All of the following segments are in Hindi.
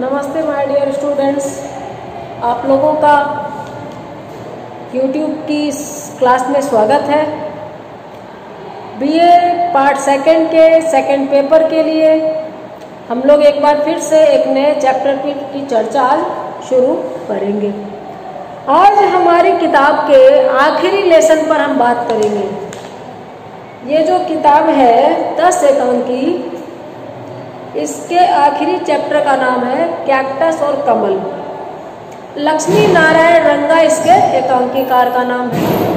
नमस्ते माय डियर स्टूडेंट्स आप लोगों का यूट्यूब की इस क्लास में स्वागत है। बीए पार्ट सेकंड के सेकंड पेपर के लिए हम लोग एक बार फिर से एक नए चैप्टर की, की चर्चा आज शुरू करेंगे। आज हमारी किताब के आखिरी लेसन पर हम बात करेंगे। ये जो किताब है दस एकांक की इसके आखिरी चैप्टर का नाम है कैक्टस और कमल। लक्ष्मी नारायण रंगा इसके एकांकीकार का नाम है।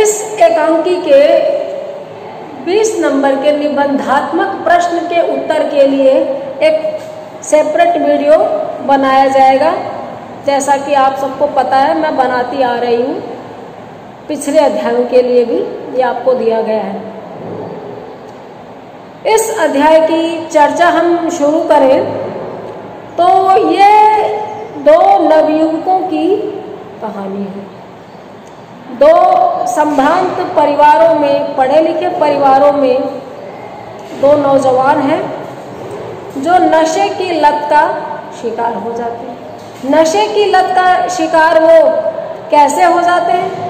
इस एकांकी के 20 नंबर के निबंधात्मक प्रश्न के उत्तर के लिए एक सेपरेट वीडियो बनाया जाएगा। जैसा कि आप सबको पता है, मैं बनाती आ रही हूँ। पिछले अध्यायों के लिए भी ये आपको दिया गया है। इस अध्याय की चर्चा हम शुरू करें तो ये दो नवयुवकों की कहानी है। दो संभ्रांत परिवारों में पढ़े लिखे परिवारों में दो नौजवान हैं, जो नशे की लत का शिकार हो जाते हैं। नशे की लत का शिकार वो कैसे हो जाते हैं?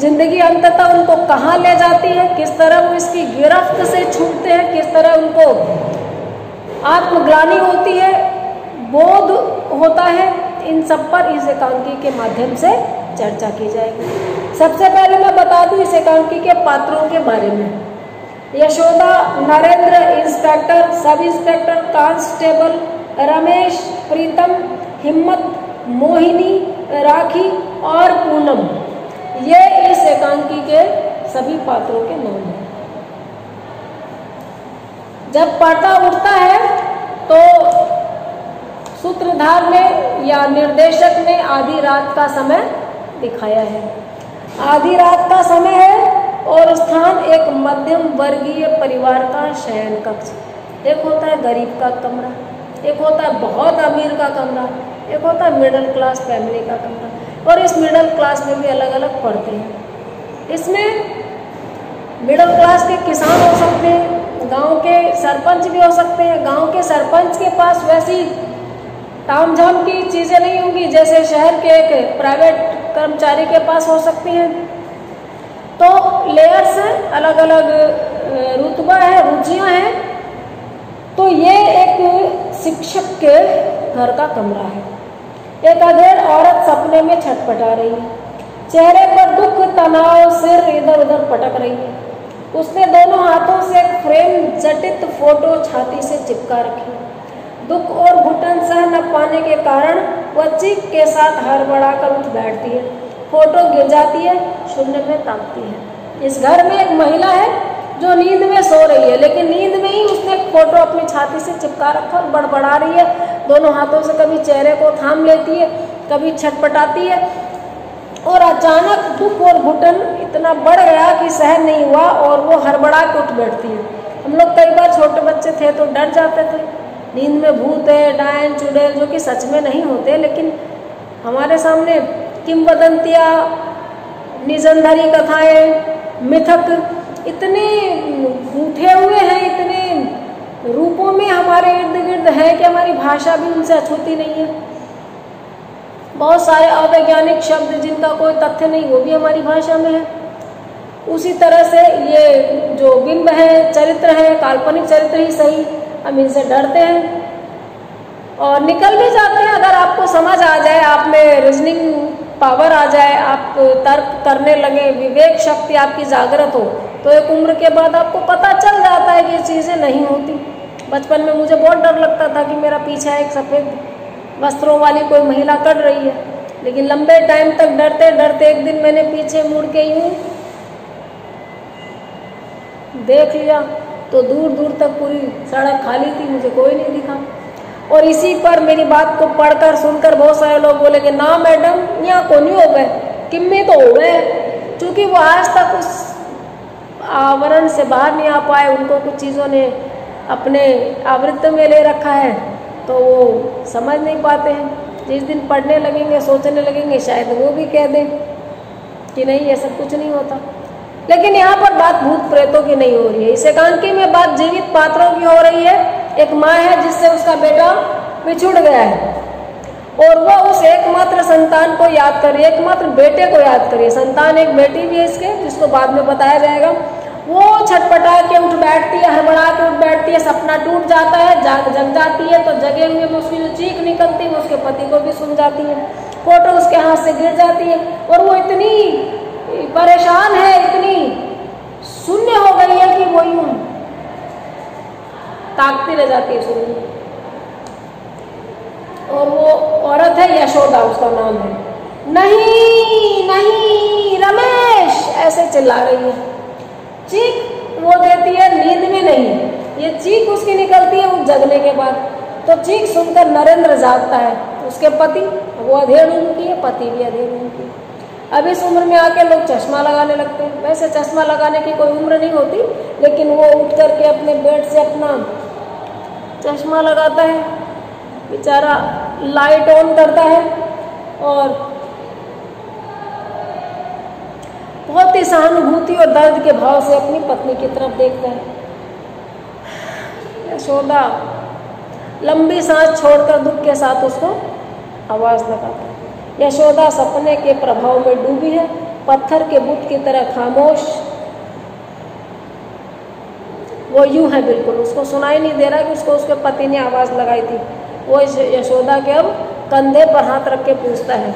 ज़िंदगी अंततः उनको कहाँ ले जाती है? किस तरह वो इसकी गिरफ्त से छूटते हैं? किस तरह उनको आत्मग्लानी होती है? बोध होता है? इन सब पर इस एकांकी के माध्यम से चर्चा की जाएगी। सबसे पहले मैं बता दूँ इस एकांकी के पात्रों के बारे में। Yashoda, Narendra, inspector, sub inspector, constable, Ramesh, Pritam, Himmat, Mohini, Rakhi और पूनम। सभी पात्रों के नाम हैं। जब पर्दा उठता है तो सूत्रधार ने या निर्देशक ने आधी रात का समय दिखाया है। आधी रात का समय है और स्थान एक मध्यम वर्गीय परिवार का शयन कक्ष। एक होता है गरीब का कमरा, एक होता है बहुत अमीर का कमरा, एक होता है मिडिल क्लास फैमिली का कमरा। और इस मिडिल क्लास में भी अलग अलग पढ़ते हैं। इसमें मिडिल क्लास के किसान हो सकते हैं, गाँव के सरपंच भी हो सकते हैं, गाँव के सरपंच के पास वैसी ताम झाम की चीज़ें नहीं होंगी, जैसे शहर के एक प्राइवेट कर्मचारी के पास हो सकती हैं। तो लेयर्स अलग अलग रुतबा है, रुचियाँ हैं। तो ये एक शिक्षक के घर का कमरा है। एक अधेर औरत सपने में छटपटा रही है। चेहरे पर दुख, तनाव, सिर इधर उधर पटक रही है। उसने दोनों हाथों से फ्रेम जटित फ़ोटो छाती से चिपका रखी। दुख और घुटन सह न पाने के कारण वह चीख के साथ हड़बड़ा कर उठ बैठती है। फ़ोटो गिर जाती है, शून्य में ताकती है। इस घर में एक महिला है जो नींद में सो रही है, लेकिन नींद में ही उसने फ़ोटो अपनी छाती से चिपका रखा और बड़बड़ा रही है। दोनों हाथों से कभी चेहरे को थाम लेती है, कभी छटपटाती है। और अचानक दुख और घुटन इतना बढ़ गया कि सहन नहीं हुआ और वो हड़बड़ा के उठ बैठती है। हम लोग कई बार छोटे बच्चे थे तो डर जाते थे। नींद में भूत है, डायन, चुड़ैल, जो कि सच में नहीं होते, लेकिन हमारे सामने किमवदंतियाँ निजंधरी कथाएँ, मिथक, इतने उठे हुए हैं, इतने रूपों में हमारे इर्द गिर्द है कि हमारी भाषा भी उनसे अछूती नहीं है। बहुत सारे अवैज्ञानिक शब्द जिनका कोई तथ्य नहीं, वो भी हमारी भाषा में है। उसी तरह से ये जो बिंब है, चरित्र है, काल्पनिक चरित्र ही सही, हम इनसे डरते हैं। और निकल भी जाते हैं, अगर आपको समझ आ जाए, आप में रीजनिंग पावर आ जाए, आप तर्क करने लगे, विवेक शक्ति आपकी जागृत हो तो एक उम्र के बाद आपको पता चल जाता है कि ये चीज़ें नहीं होती। बचपन में मुझे बहुत डर लगता था कि मेरा पीछे एक सफ़ेद वस्त्रों वाली कोई महिला कर रही है। लेकिन लंबे टाइम तक डरते डरते एक दिन मैंने पीछे मुड़ के यूँ देख लिया तो दूर दूर तक पूरी सड़क खाली थी, मुझे कोई नहीं दिखा। और इसी पर मेरी बात को पढ़कर, सुनकर बहुत सारे लोग बोले कि, ना मैडम, यहाँ को नहीं हो गए? किम्मे तो हो गए। क्योंकि वो आज तक उस आवरण से बाहर नहीं आ पाए, उनको कुछ चीज़ों ने अपने आवृत्त में ले रखा है। तो वो समझ नहीं पाते हैं। जिस दिन पढ़ने लगेंगे, सोचने लगेंगे, शायद वो भी कह दें कि नहीं ये सब कुछ नहीं होता। लेकिन यहाँ पर बात भूत प्रेतों की नहीं हो रही है। इस एकांकी में बात जीवित पात्रों की हो रही है। एक माँ है जिससे उसका बेटा बिछुड़ गया है। और वह उस एकमात्र संतान को याद कर रही है, एकमात्र बेटे को याद करिए संतान एक बेटी भी है इसके, जिसको बाद में बताया जाएगा। वो छटपटा के उठ बैठती है हड़बड़ा के उठ बैठती है सपना टूट जाता है जाग जग जाती है तो जगे हुए में उसकी जो चीख निकलती है, उसके पति को भी सुन जाती है। फ़ोटो उसके हाथ से गिर जाती है, और वो इतनी परेशान है, इतनी शून्य हो गई है कि वो यूँ ताकती रह जाती है शून्य और वो औरत है, यशोदा उसका नाम है। नहीं नहीं, रमेश, ऐसे चिल्ला रही है। चीख वो देती है, नींद में नहीं। ये चीख उसकी निकलती है वो जगने के बाद। तो चीख सुनकर नरेंद्र जागता है। उसके पति, वो अधेड़ उनकी है, पति भी अधेड़ उनकी अब इस उम्र में आके लोग चश्मा लगाने लगते हैं। वैसे चश्मा लगाने की कोई उम्र नहीं होती, लेकिन वो उठ करके अपने बेड से अपना चश्मा लगाता है। बेचारा लाइट ऑन करता है और बहुत ही सहानुभूति और दर्द के भाव से अपनी पत्नी की तरफ़ देखता है। यशोदा लंबी सांस छोड़कर दुख के साथ उसको आवाज़ लगाता यशोदा सपने के प्रभाव में डूबी है। पत्थर के बुत की तरह खामोश। वो यूँ है बिल्कुल। उसको सुनाई नहीं दे रहा कि उसको उसके पति ने आवाज़ लगाई थी। वो यशोदा के अब कंधे पर हाथ रख के पूछता है।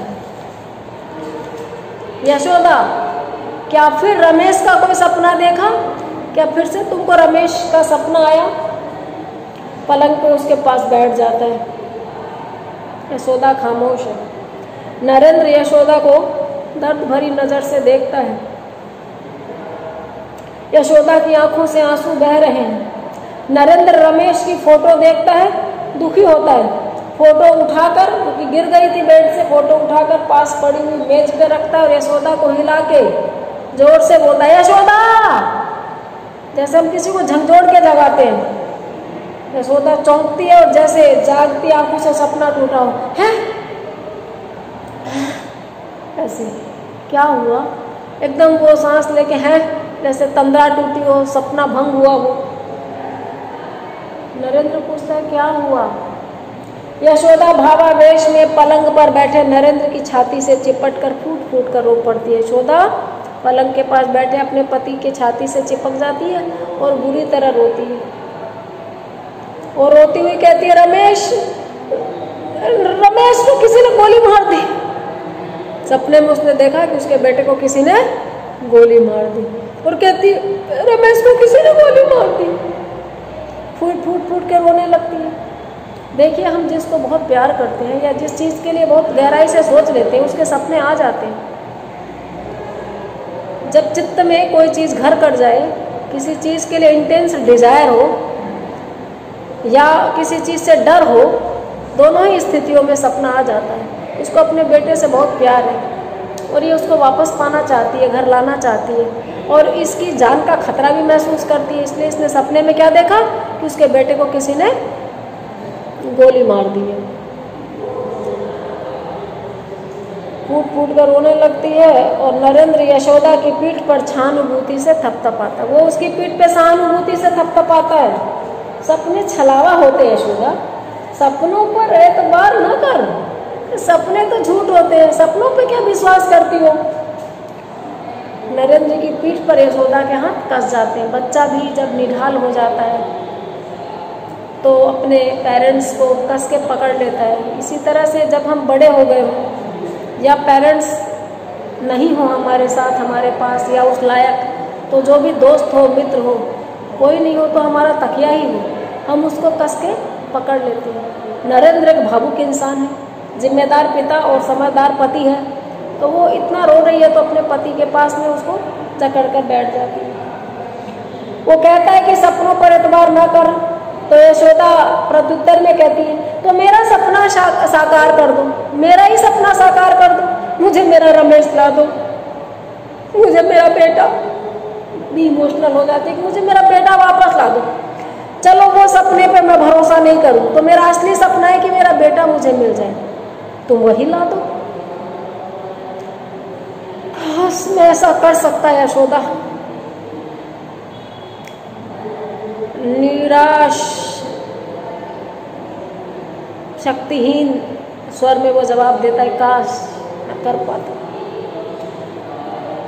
यशोदा क्या फिर रमेश का कोई सपना देखा? क्या फिर से तुमको रमेश का सपना आया? पलंग पे उसके पास बैठ जाता है। यशोदा खामोश है। नरेंद्र यशोदा को दर्द भरी नज़र से देखता है। यशोदा की आँखों से आँसू बह रहे हैं। नरेंद्र रमेश की फ़ोटो देखता है, दुखी होता है। फ़ोटो उठाकर, क्योंकि गिर गई थी बेड से, फ़ोटो उठाकर पास पड़ी हुई मेज पे रखता है और यशोदा को हिला के ज़ोर से बोलता है, यशोदा! जैसे हम किसी को झंझोड़ के जगाते हैं। यशोदा चौंकती है और जैसे जागती आँखों से सपना टूटा हो। है? ऐसे क्या हुआ? एकदम वो सांस लेके है, जैसे तंद्रा टूटी हो, सपना भंग हुआ हो। नरेंद्र पूछता है, क्या हुआ? यशोदा भावावेश में पलंग पर बैठे नरेंद्र की छाती से चिपट कर फूट फूट कर रो पड़ती है। यशोदा पलंग के पास बैठे अपने पति के छाती से चिपक जाती है और बुरी तरह रोती है। और रोती हुई कहती है, रमेश रमेश को किसी ने गोली मार दी? सपने में उसने देखा कि उसके बेटे को किसी ने गोली मार दी। और कहती, रमेश को किसी ने गोली मार दी? फूट फूट फूट के रोने लगती है। देखिए, हम जिसको बहुत प्यार करते हैं या जिस चीज़ के लिए बहुत गहराई से सोच लेते हैं, उसके सपने आ जाते हैं। जब चित्त में कोई चीज़ घर कर जाए, किसी चीज़ के लिए इंटेंस डिज़ायर हो या किसी चीज़ से डर हो, दोनों ही स्थितियों में सपना आ जाता है। उसको अपने बेटे से बहुत प्यार है और ये उसको वापस पाना चाहती है, घर लाना चाहती है और इसकी जान का खतरा भी महसूस करती है। इसलिए इसने सपने में क्या देखा कि उसके बेटे को किसी ने गोली मार दी है। फूट फूट कर रोने लगती है और नरेंद्र यशोदा की पीठ पर छानुभूति से थपथपाता वो उसकी पीठ पर सहानुभूति से थपथपाता है। सपने छलावा होते हैं यशोदा सपनों पर एतबार न कर। सपने तो झूठ होते हैं। सपनों पे क्या विश्वास करती हो? नरेंद्र की पीठ पर यशोदा के हाथ कस जाते हैं। बच्चा भी जब निढाल हो जाता है तो अपने पेरेंट्स को कस के पकड़ लेता है। इसी तरह से जब हम बड़े हो गए हों, या पेरेंट्स नहीं हो हमारे साथ, हमारे पास, या उस लायक तो जो भी दोस्त हो, मित्र हो कोई नहीं हो तो हमारा तकिया ही हो। हम उसको कस के पकड़ लेते हैं। नरेंद्र एक भावुक इंसान है, जिम्मेदार पिता और समझदार पति है। तो वो इतना रो रही है तो अपने पति के पास में उसको जकड़ कर बैठ जाती है। वो कहता है कि सपनों पर एतबार न कर। तो यशोदा प्रत्युत्तर में कहती है तो मेरा सपना साकार कर दो। मेरा ही सपना साकार कर दो। मुझे मेरा रमेश ला दो। मुझे मेरा बेटा इतनी इमोशनल हो जाती है कि मुझे मेरा बेटा वापस ला दो। चलो वो सपने पे मैं भरोसा नहीं करूँ तो मेरा असली सपना है कि मेरा बेटा मुझे मिल जाए। तुम वही ला दो। मैं ऐसा कर सकता है यशोदा? निराश, शक्तिहीन स्वर में वो जवाब देता है, काश कर पाता।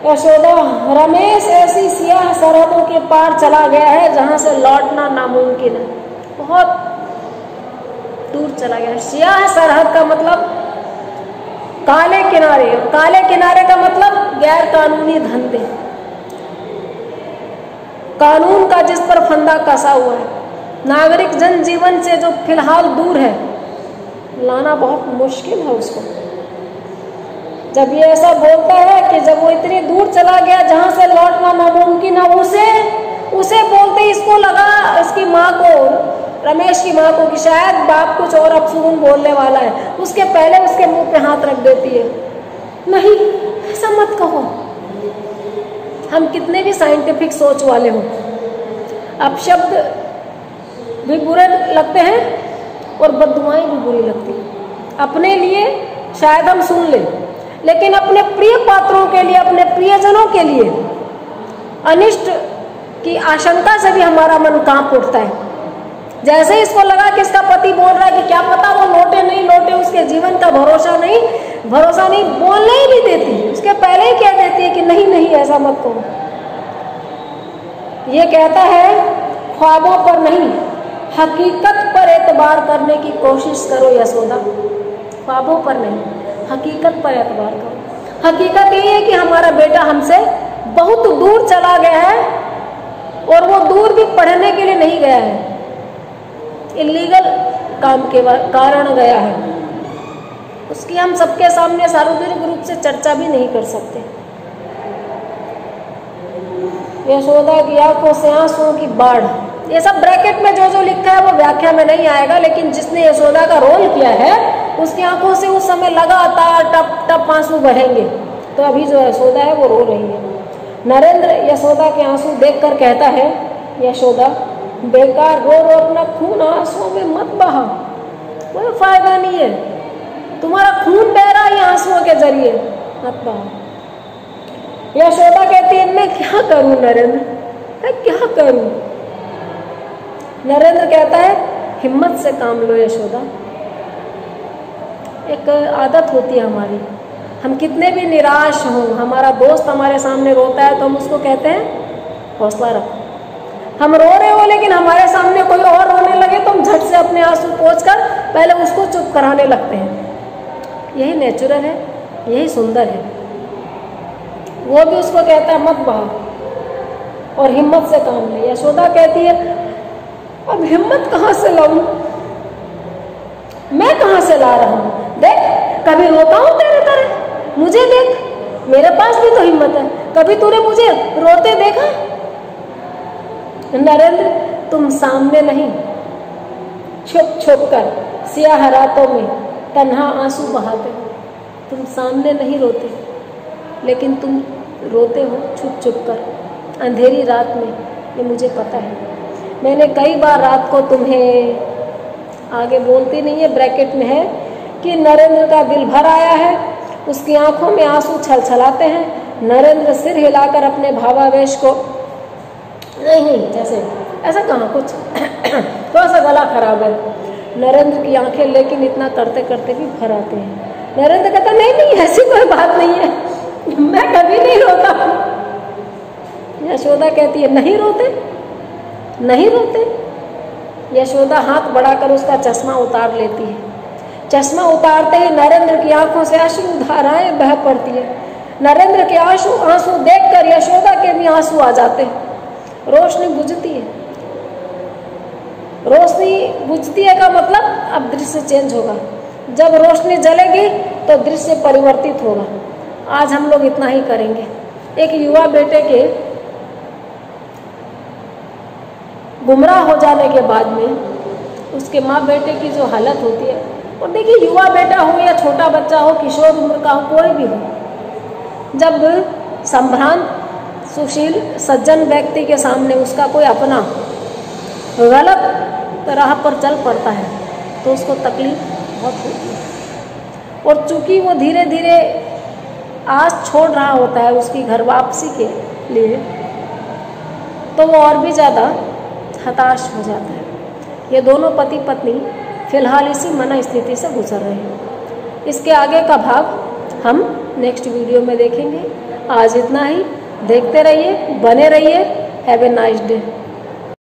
यशोदा, रमेश ऐसी सियाह सरहदों के पार चला गया है, जहाँ से लौटना नामुमकिन है। बहुत दूर चला गया है। सियाह सरहद का मतलब काले किनारे काले किनारे का मतलब गैर कानूनी धंधे। कानून का जिस पर फंदा कसा हुआ है। नागरिक जनजीवन से जो फ़िलहाल दूर है, लाना बहुत मुश्किल है उसको। जब ये ऐसा बोलता है कि जब वो इतनी दूर चला गया, जहाँ से लौटना नामुमकिन है, उसे उसे बोलते इसको लगा, इसकी माँ को, रमेश की माँ को कि शायद बाप कुछ और अपसुन बोलने वाला है। उसके पहले उसके मुँह पे हाथ रख देती है। नहीं, ऐसा मत कहो। हम कितने भी साइंटिफिक सोच वाले हों अब शब्द भी बुरे लगते हैं और बदुआएँ भी बुरी लगती हैं। अपने लिए शायद हम सुन लें। लेकिन अपने प्रिय पात्रों के लिए, अपने प्रियजनों के लिए अनिष्ट की आशंका से भी हमारा मन काँप उठता है। जैसे इसको लगा कि इसका पति बोल रहा है कि क्या पता वो लौटे नहीं, लौटे उसके जीवन का भरोसा नहीं भरोसा नहीं, बोलने ही नहीं देती। उसके पहले ही कह देती है कि नहीं नहीं, ऐसा मत करो। ये कहता है, ख्वाबों पर नहीं, हकीकत पर एतबार करने की कोशिश करो यशोदा। ख्वाबों पर नहीं। हकीकत पर एतबार करो। हकीकत ये है कि हमारा बेटा हमसे बहुत दूर चला गया है और वो दूर भी पढ़ने के लिए नहीं गया है। इलीगल काम के कारण गया है। उसकी हम सबके सामने सार्वजनिक रूप से चर्चा भी नहीं कर सकते। यशोदा की आँखों से आंसुओं की बाढ़। ये सब ब्रैकेट में जो जो लिखा है वो व्याख्या में नहीं आएगा, लेकिन जिसने यशोदा का रोल किया है उसकी आँखों से उस समय लगातार टप टप आँसू बढ़ेंगे तो अभी जो यशोदा है, वो रो रही है। नरेंद्र यशोदा के आँसू देखकर कहता है, यशोदा, बेकार रो रो अपना खून आंसुओं में मत बहा। कोई फ़ायदा नहीं है। तुम्हारा खून बह रहा है आंसुओं के ज़रिए। मत बहा। यशोदा कहती है, मैं क्या करूँ नरेंद्र? मैं क्या करूँ? नरेंद्र कहता है, हिम्मत से काम लो यशोदा। एक आदत होती है हमारी। हम कितने भी निराश हों, हमारा दोस्त हमारे सामने रोता है तो हम उसको कहते हैं, हौसला रखो। हम रो रहे हो लेकिन हमारे सामने कोई और रोने लगे तो हम झट से अपने आँसू पोच कर पहले उसको चुप कराने लगते हैं। यही नेचुरल है, यही सुंदर है। वो भी उसको कहता है, मत बहा और हिम्मत से काम ले। यशोदा कहती है, अब हिम्मत कहाँ से लाऊं? मैं कहाँ से ला रहा हूँ? देख, कभी रोता हूँ तेरे तरह। मुझे देख, मेरे पास भी तो हिम्मत है। कभी तूने मुझे रोते देखा? नरेंद्र, तुम सामने नहीं। छुप छुप कर, सियाह रातों में तन्हा आँसू बहाते हो। तुम सामने नहीं रोते, लेकिन तुम रोते हो छुप छुप कर। अंधेरी रात में, ये मुझे पता है। मैंने कई बार रात को तुम्हें आगे बोलती नहीं है, ब्रैकेट में है कि नरेंद्र का दिल भर आया है, उसकी आँखों में आँसू छल छलाते हैं। नरेंद्र सिर हिलाकर अपने भावावेश को, नहीं, जैसे, ऐसा कहाँ कुछ? थोड़ा सा गला खराब है। नरेंद्र की आँखें लेकिन इतना करते करते भी भर आते हैं। नरेंद्र कहता, नहीं नहीं, ऐसी कोई बात नहीं है। मैं कभी नहीं रोता। यशोदा कहती है, नहीं रोते? नहीं रोते? यशोदा हाथ बढ़ाकर उसका चश्मा उतार लेती है। चश्मा उतारते ही नरेंद्र की आँखों से अश्रु धाराएँ बह पड़ती है। नरेंद्र के आँसू आँसू देखकर यशोदा के भी आँसू आ जाते हैं। रोशनी बुझती है। रोशनी बुझती है का मतलब? अब दृश्य चेंज होगा। जब रोशनी जलेगी तो दृश्य परिवर्तित होगा। आज हम लोग इतना ही करेंगे। एक युवा बेटे के गुमराह हो जाने के बाद में उसके माँ बेटे की जो हालत होती है और देखिए, युवा बेटा हो या छोटा बच्चा हो, किशोर उम्र का हो, कोई भी हो। जब संभ्रांत, सुशील, सज्जन व्यक्ति के सामने उसका कोई अपना गलत राह पर चल पड़ता है तो उसको तकलीफ़ बहुत होती है। और चूँकि वो धीरे धीरे आस छोड़ रहा होता है उसकी घर वापसी के लिए तो वो और भी ज़्यादा हताश हो जाता है। ये दोनों पति पत्नी फ़िलहाल इसी मना स्थिति से गुजर रहे हैं। इसके आगे का भाग हम नेक्स्ट वीडियो में देखेंगे। आज इतना ही। देखते रहिए, बने रहिए। Have a nice day